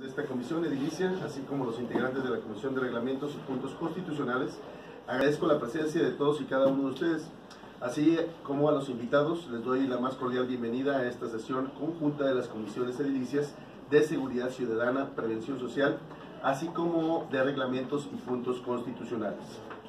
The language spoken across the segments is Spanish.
de esta comisión edilicia, así como los integrantes de la Comisión de Reglamentos y Puntos Constitucionales. Agradezco la presencia de todos y cada uno de ustedes, así como a los invitados. Les doy la más cordial bienvenida a esta sesión conjunta de las comisiones edilicias de Seguridad Ciudadana, Prevención Social, así como de Reglamentos y Puntos Constitucionales,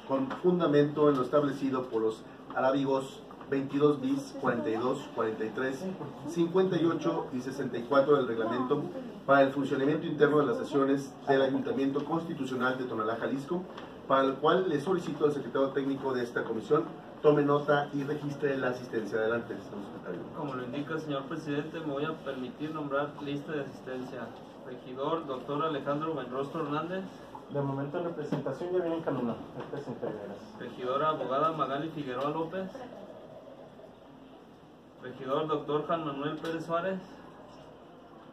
con fundamento en lo establecido por los arábigos 22 bis, 42, 43, 58 y 64 del reglamento para el funcionamiento interno de las sesiones del Ayuntamiento Constitucional de Tonalá, Jalisco, para el cual le solicito al secretario técnico de esta comisión tome nota y registre la asistencia. Adelante, señor secretario. Como lo indica el señor presidente, me voy a permitir nombrar lista de asistencia. Regidor, doctor Alejandro Benrostro Hernández. De momento la representación ya viene en camino. Regidora abogada Magali Figueroa López. Regidor doctor Juan Manuel Pérez Suárez.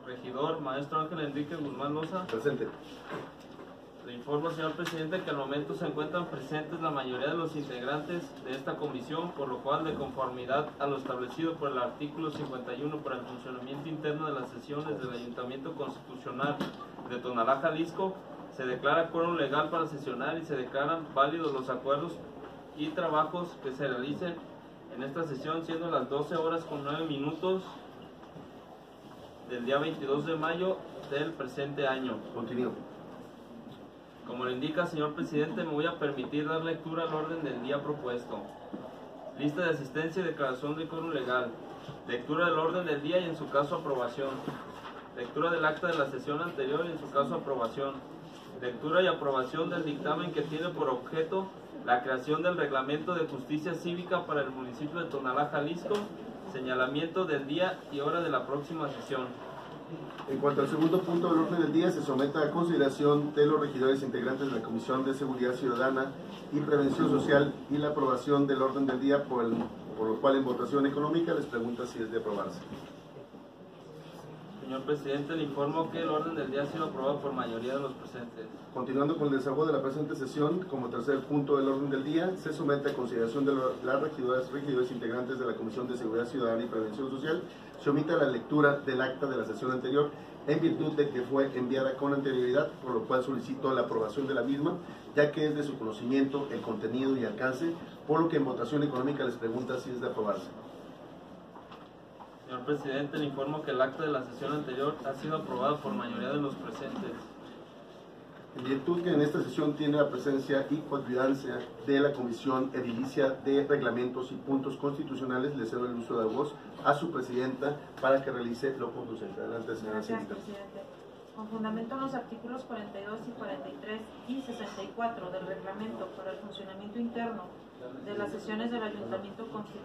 Regidor maestro Ángel Enrique Guzmán Loza. Presente. Le informo, señor presidente, que al momento se encuentran presentes la mayoría de los integrantes de esta comisión, por lo cual, de conformidad a lo establecido por el artículo 51 para el funcionamiento interno de las sesiones del Ayuntamiento Constitucional de Tonalá, Jalisco, se declara quórum legal para sesionar y se declaran válidos los acuerdos y trabajos que se realicen en esta sesión, siendo las 12 horas con 9 minutos del día 22 de mayo del presente año. Continúo. Como le indica, señor presidente, me voy a permitir dar lectura al orden del día propuesto. Lista de asistencia y declaración de quórum legal. Lectura del orden del día y en su caso aprobación. Lectura del acta de la sesión anterior y en su caso aprobación. Lectura y aprobación del dictamen que tiene por objeto la creación del reglamento de justicia cívica para el municipio de Tonalá, Jalisco. Señalamiento del día y hora de la próxima sesión. En cuanto al segundo punto del orden del día, se somete a consideración de los regidores integrantes de la Comisión de Seguridad Ciudadana y Prevención Social y la aprobación del orden del día, por, el- por lo cual en votación económica les pregunta si es de aprobarse. Señor presidente, le informo que el orden del día ha sido aprobado por mayoría de los presentes. Continuando con el desahogo de la presente sesión, como tercer punto del orden del día, se somete a consideración de las regidoras regidores integrantes de la Comisión de Seguridad Ciudadana y Prevención Social, se omite la lectura del acta de la sesión anterior en virtud de que fue enviada con anterioridad, por lo cual solicito la aprobación de la misma, ya que es de su conocimiento el contenido y alcance, por lo que en votación económica les pregunta si es de aprobarse. Señor presidente, le informo que el acta de la sesión anterior ha sido aprobado por mayoría de los presentes. En virtud que en esta sesión tiene la presencia y coadyuvancia de la Comisión Edilicia de Reglamentos y Puntos Constitucionales, le cedo el uso de voz a su presidenta para que realice lo conducente. Adelante, señora Gracias, presidente. Con fundamento en los artículos 42 y 43 y 64 del reglamento para el funcionamiento interno de las sesiones del Ayuntamiento Constitucional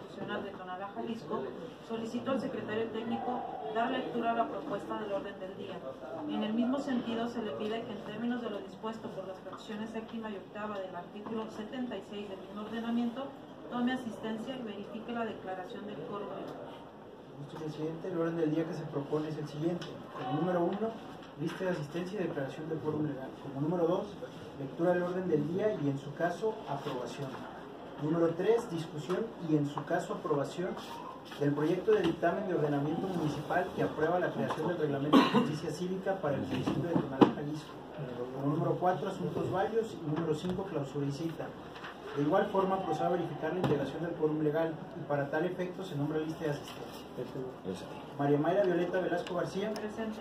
Tonalá, Jalisco, solicito al secretario técnico dar lectura a la propuesta del orden del día. En el mismo sentido, se le pide que en términos de lo dispuesto por las fracciones séptima y octava del artículo 76 del mismo ordenamiento, tome asistencia y verifique la declaración del legal. Mr. Presidente, el orden del día que se propone es el siguiente. Como número uno, lista de asistencia y declaración de quórum legal. Como número dos, lectura del orden del día y en su caso, aprobación. Número tres, discusión y en su caso, aprobación del proyecto de dictamen de ordenamiento municipal que aprueba la creación del reglamento de justicia cívica para el municipio de Tonalá, Jalisco. Número cuatro, asuntos varios y número cinco, clausura y cita. De igual forma, procede a verificar la integración del quórum legal y para tal efecto se nombra lista de asistencia. María Mayra Violeta Velasco García, Presente.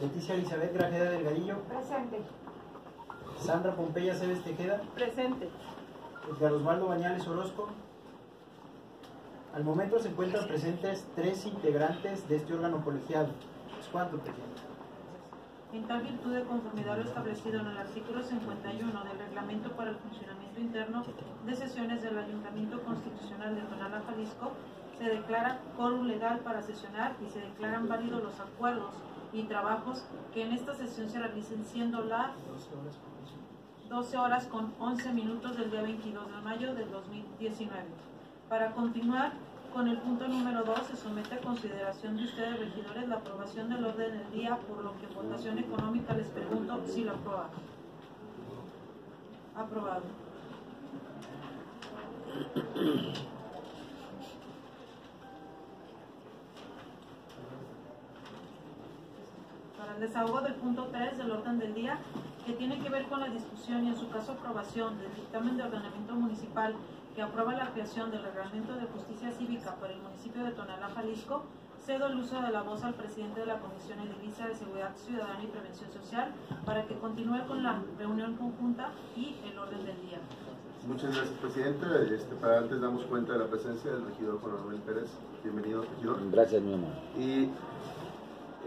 Leticia Elizabeth Grajeda Delgadillo, Presente. Sandra Pompeya Cebes Tejeda, Presente. Edgar Osvaldo Bañales Orozco. Al momento se encuentran presentes tres integrantes de este órgano colegiado. ¿Es cuánto, presidente? En tal virtud de conformidad lo establecido en el artículo 51 del Reglamento para el Funcionamiento Interno de Sesiones del Ayuntamiento Constitucional de Tonalá, Jalisco, se declara quórum legal para sesionar y se declaran válidos los acuerdos y trabajos que en esta sesión se realicen siendo las 12 horas con 11 minutos del día 22 de mayo del 2019. Para continuar con el punto número 2, se somete a consideración de ustedes, regidores, la aprobación del orden del día, por lo que en votación económica les pregunto si lo aprueban. Aprobado. El desahogo del punto 3 del orden del día, que tiene que ver con la discusión y en su caso aprobación del dictamen de ordenamiento municipal que aprueba la creación del reglamento de justicia cívica para el municipio de Tonalá, Jalisco, cedo el uso de la voz al presidente de la Comisión Edilicia de Seguridad Ciudadana y Prevención Social para que continúe con la reunión conjunta y el orden del día. Muchas gracias, presidente. Este, para antes damos cuenta de la presencia del regidor Juan Manuel Pérez. Bienvenido, regidor. Gracias, mi amor. Y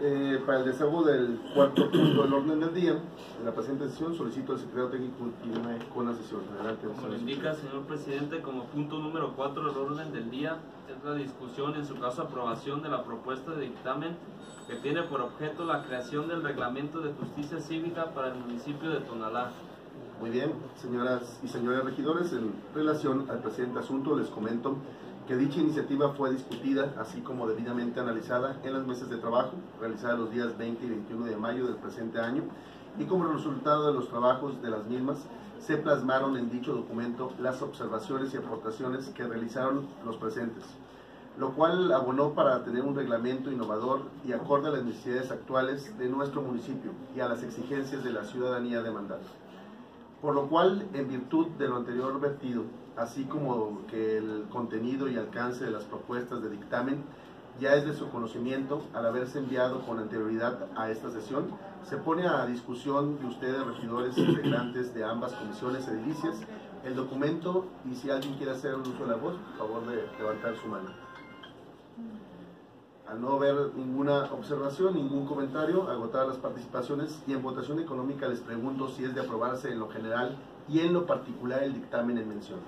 eh, para el desahogo del cuarto punto del orden del día, en la presente sesión solicito al secretario técnico continúe con la sesión. Adelante. Como lo indica, señor presidente, como punto número 4 del orden del día, es la discusión, en su caso aprobación de la propuesta de dictamen que tiene por objeto la creación del reglamento de justicia cívica para el municipio de Tonalá. Muy bien, señoras y señores regidores, en relación al presente asunto les comento que dicha iniciativa fue discutida, así como debidamente analizada en las mesas de trabajo realizadas los días 20 y 21 de mayo del presente año y como resultado de los trabajos de las mismas se plasmaron en dicho documento las observaciones y aportaciones que realizaron los presentes, lo cual abonó para tener un reglamento innovador y acorde a las necesidades actuales de nuestro municipio y a las exigencias de la ciudadanía demandada. Por lo cual, en virtud de lo anterior vertido, así como que el contenido y alcance de las propuestas de dictamen ya es de su conocimiento al haberse enviado con anterioridad a esta sesión, se pone a discusión de ustedes, regidores integrantes de ambas comisiones edilicias, el documento y si alguien quiere hacer un uso de la voz, por favor de levantar su mano. Al no haber ninguna observación, ningún comentario, agotadas las participaciones y en votación económica les pregunto si es de aprobarse en lo general y en lo particular el dictamen en mención.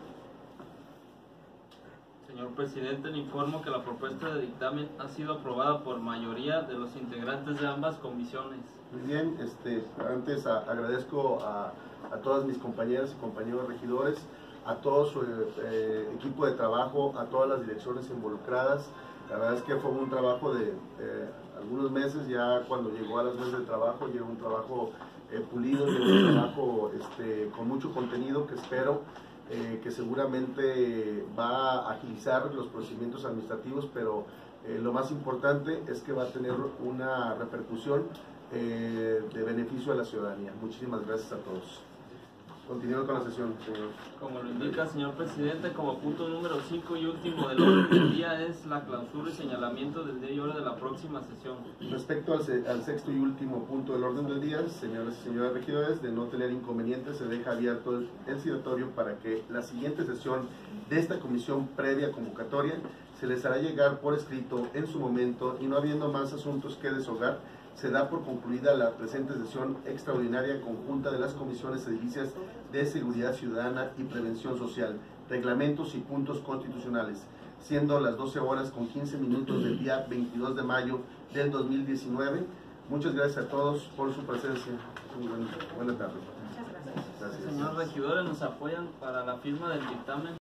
Señor presidente, le informo que la propuesta de dictamen ha sido aprobada por mayoría de los integrantes de ambas comisiones. Muy bien, este, antes a- agradezco a, a todas mis compañeras y compañeros regidores, a todo su eh, equipo de trabajo, a todas las direcciones involucradas. La verdad es que fue un trabajo de algunos meses, ya cuando llegó a las mesas de trabajo, llegó un trabajo eh, pulido, llegó un trabajo este, con mucho contenido que espero eh, que seguramente va a agilizar los procedimientos administrativos, pero eh, lo más importante es que va a tener una repercusión de beneficio a la ciudadanía. Muchísimas gracias a todos. Continúo con la sesión, señor. Como lo indica, señor presidente, como punto número 5 y último del orden del día es la clausura y señalamiento del día y hora de la próxima sesión. Respecto al, se- al sexto y último punto del orden del día, señores y señoras regidores, de no tener inconvenientes, se deja abierto el, el citatorio para que la siguiente sesión de esta comisión previa convocatoria se les hará llegar por escrito en su momento y no habiendo más asuntos que deshogar, se da por concluida la presente sesión extraordinaria conjunta de las comisiones edilicias de Seguridad Ciudadana y Prevención Social, Reglamentos y Puntos Constitucionales, siendo las 12 horas con 15 minutos del día 22 de mayo del 2019. Muchas gracias a todos por su presencia. Muy buena, buena tarde. Muchas gracias. Gracias. Señor regidores, nos apoyan para la firma del dictamen.